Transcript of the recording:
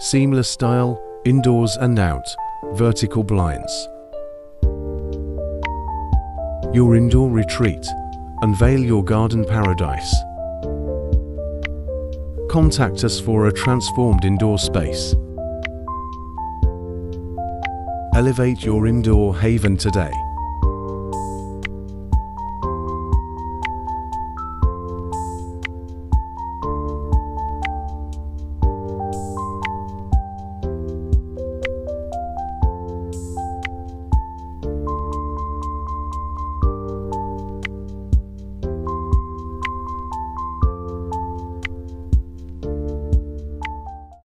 seamless style, indoors and out, vertical blinds. Your indoor retreat. Unveil your garden paradise. Contact us for a transformed indoor space. Elevate your indoor haven today.